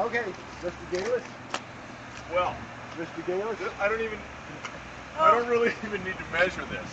Okay, Mr. Galis. Well, Mr. Galis. I don't even, I don't really even need to measure this.